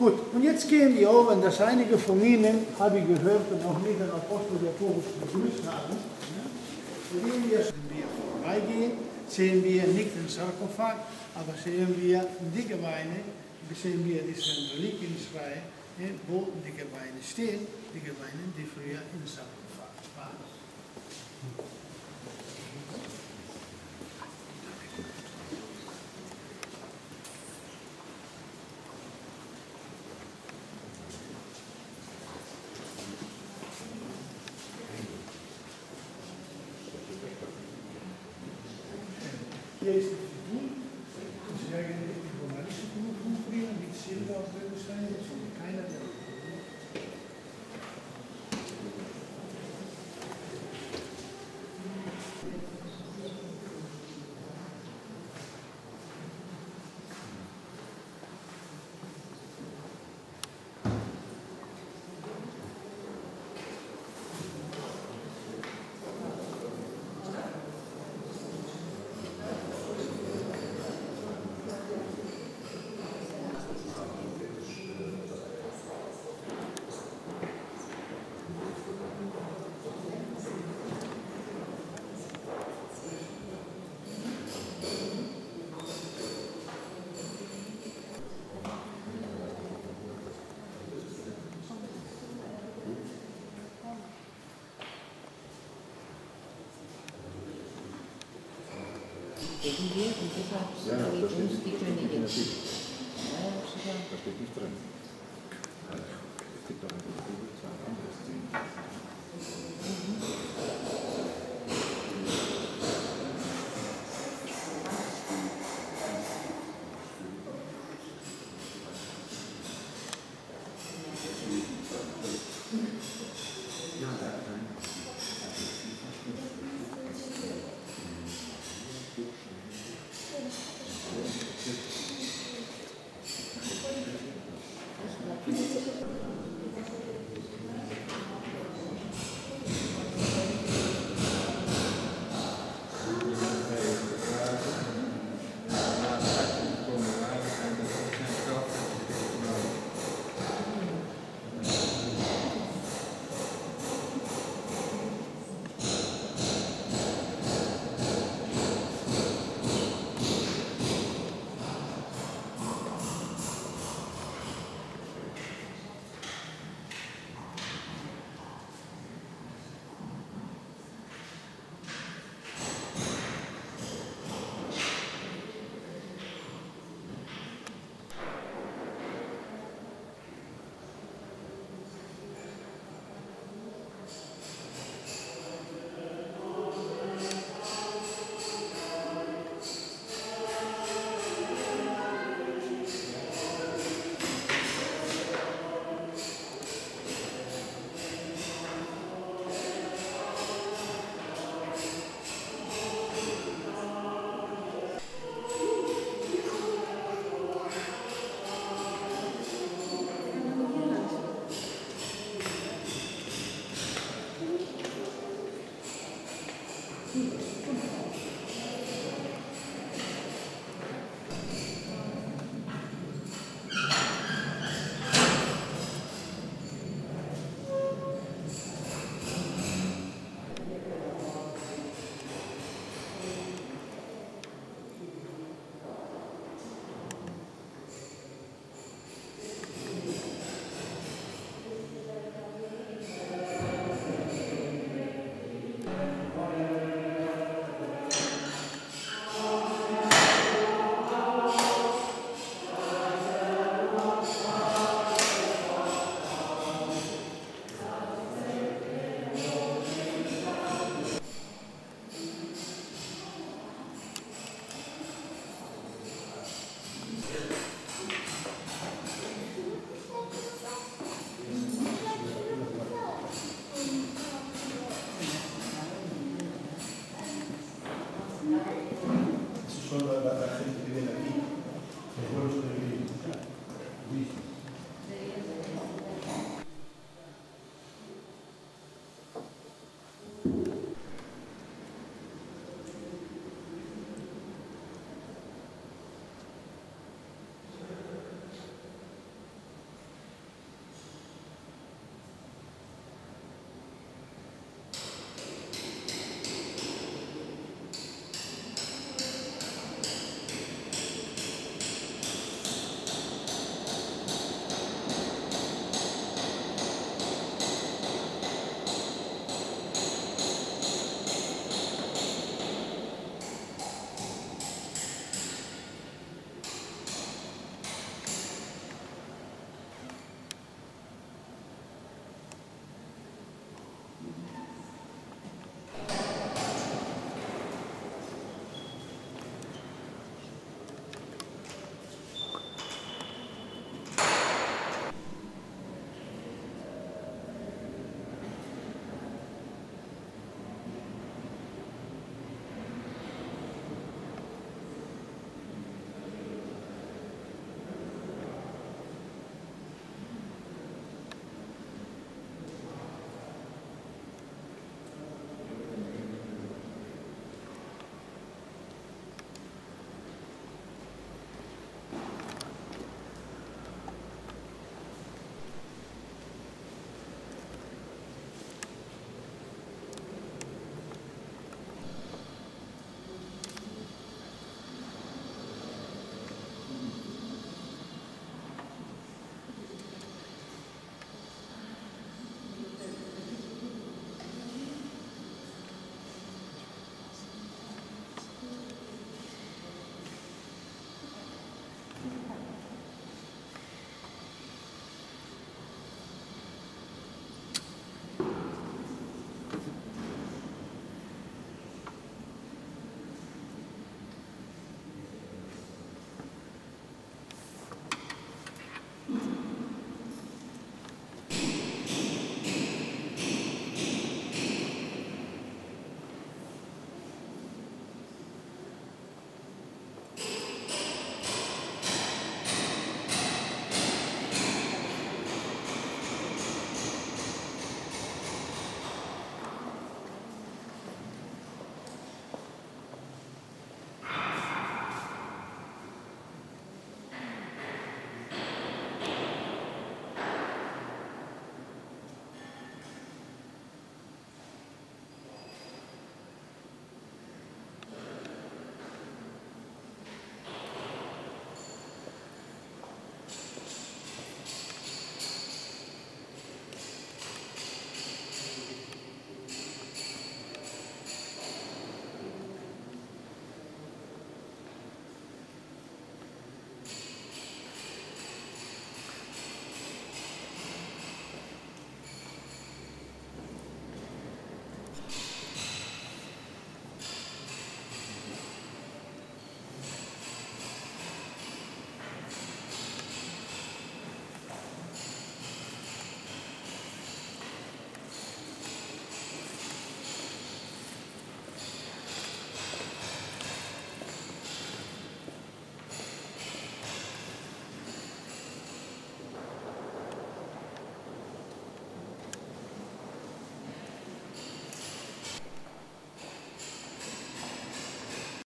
Gut, und jetzt gehen wir over, dass einige von Ihnen, habe ich gehört, und auch mit den Apostel Jakobus begrüßt haben. Wenn wir, wenn wir vorbeigehen, sehen wir nicht den Sarkophag, aber sehen wir dicke Beine, sehen wir diese Reliquie in Israel, ja, wo dicke Beine stehen, dicke Beine, die früher in Sarkophag waren. deze te doen. Sie eigentlich die romanische Buchbringung zijn, dat is een kleine. Gegenwehr und deshalb ja, Religion ist die Königin. Ja, sicher. Da steht nicht drin. Es gibt auch Eso son la, la gente que viene aquí, los pueblos que viven.